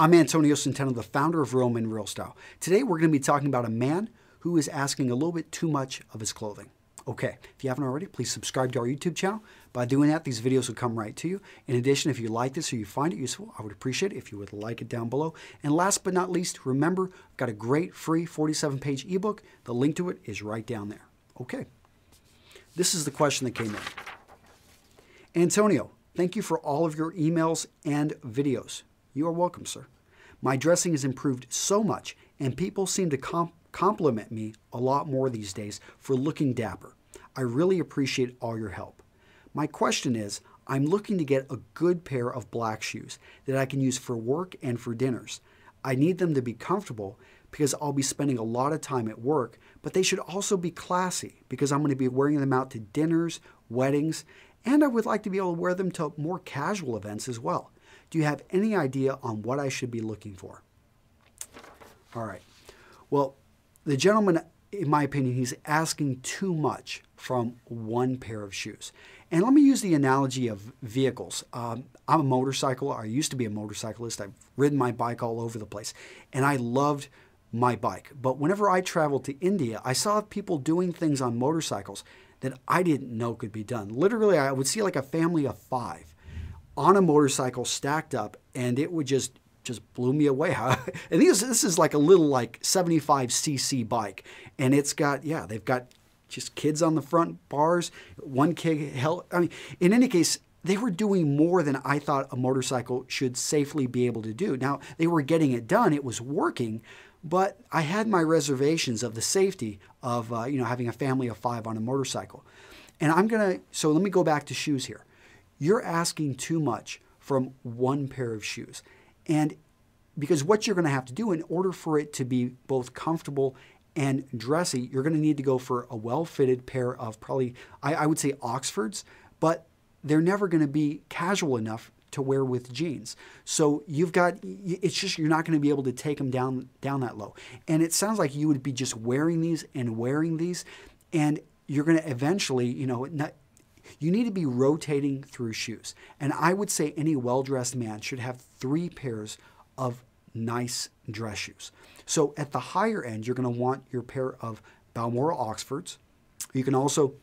I'm Antonio Centeno, the founder of Men Real Style. Today we're going to be talking about a man who is asking a little bit too much of his clothing. Okay, if you haven't already, please subscribe to our YouTube channel. By doing that, these videos will come right to you. In addition, if you like this or you find it useful, I would appreciate it if you would like it down below. And last but not least, remember, I've got a great free 47-page ebook. The link to it is right down there. Okay, this is the question that came in. Antonio, thank you for all of your emails and videos. You are welcome, sir. My dressing has improved so much, and people seem to comp compliment me a lot more these days for looking dapper. I really appreciate all your help. My question is I'm looking to get a good pair of black shoes that I can use for work and for dinners. I need them to be comfortable because I'll be spending a lot of time at work, but they should also be classy because I'm going to be wearing them out to dinners, weddings, and I would like to be able to wear them to more casual events as well. Do you have any idea on what I should be looking for? All right. Well, the gentleman, in my opinion, he's asking too much from one pair of shoes. And let me use the analogy of vehicles. Um, I'm a motorcycle. I used to be a motorcyclist. I've ridden my bike all over the place. And I loved my bike. But whenever I traveled to India, I saw people doing things on motorcycles that I didn't know could be done. Literally, I would see like a family of five on a motorcycle stacked up, and it would just just blew me away. and this, this is like a little like 75 cc bike, and it's got yeah they've got just kids on the front bars. One kid held. I mean, in any case, they were doing more than I thought a motorcycle should safely be able to do. Now, they were getting it done, it was working, but I had my reservations of the safety of uh, you know having a family of five on a motorcycle. And I'm gonna so let me go back to shoes here. You're asking too much from one pair of shoes. And because what you're going to have to do in order for it to be both comfortable and dressy, you're going to need to go for a well-fitted pair of probably, I, I would say Oxfords, but they're never going to be casual enough to wear with jeans. So you've got, it's just, you're not going to be able to take them down, down that low. And it sounds like you would be just wearing these and wearing these, and you're going to eventually, you know, not, you need to be rotating through shoes. And I would say any well-dressed man should have three pairs of nice dress shoes. So at the higher end, you're going to want your pair of Balmoral Oxfords. You can also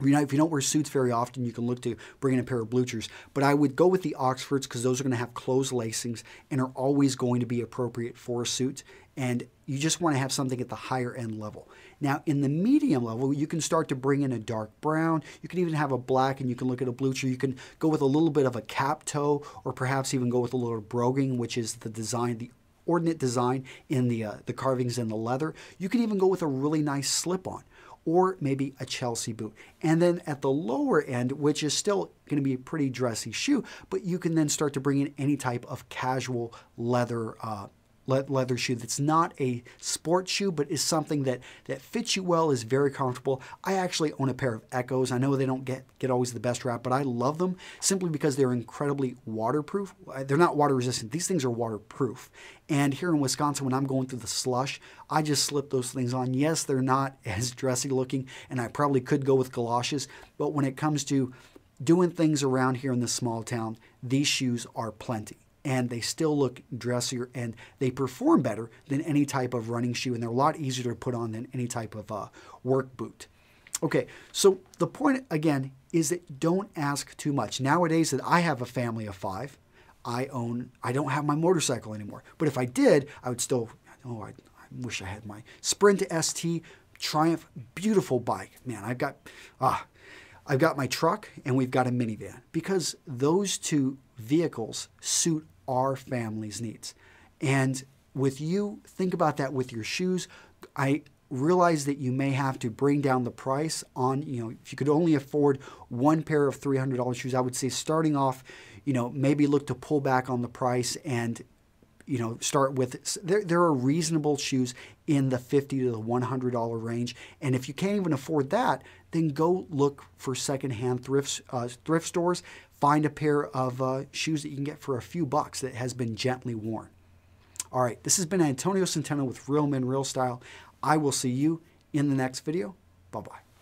you know, if you don't wear suits very often, you can look to bring in a pair of Bluchers. But I would go with the Oxfords because those are going to have closed lacings and are always going to be appropriate for a suit. And you just want to have something at the higher end level. Now, in the medium level, you can start to bring in a dark brown. You can even have a black and you can look at a Blucher. You can go with a little bit of a cap toe or perhaps even go with a little broguing, which is the design, the ordinate design in the, uh, the carvings and the leather. You can even go with a really nice slip-on or maybe a Chelsea boot. And then at the lower end, which is still going to be a pretty dressy shoe, but you can then start to bring in any type of casual leather uh, leather shoe that's not a sports shoe, but is something that, that fits you well, is very comfortable. I actually own a pair of Eccos. I know they don't get, get always the best rap, but I love them simply because they're incredibly waterproof. Uh, they're not water resistant. These things are waterproof. And here in Wisconsin, when I'm going through the slush, I just slip those things on. Yes, they're not as dressy looking, and I probably could go with galoshes, but when it comes to doing things around here in this small town, these shoes are plenty and they still look dressier and they perform better than any type of running shoe and they're a lot easier to put on than any type of uh, work boot. Okay, so the point again is that don't ask too much. Nowadays that I have a family of five, I own, I don't have my motorcycle anymore. But if I did, I would still, oh, I, I wish I had my Sprint ST Triumph, beautiful bike. Man, I've got, ah, I've got my truck and we've got a minivan because those two vehicles suit our family's needs. And with you, think about that with your shoes. I realize that you may have to bring down the price on, you know, if you could only afford one pair of $300 shoes, I would say starting off, you know, maybe look to pull back on the price and you know, start with, there, there are reasonable shoes in the 50 to the $100 range. And if you can't even afford that, then go look for secondhand thrift, uh, thrift stores find a pair of uh, shoes that you can get for a few bucks that has been gently worn. All right, this has been Antonio Centeno with Real Men Real Style. I will see you in the next video. Bye-bye.